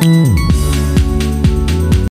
Mm.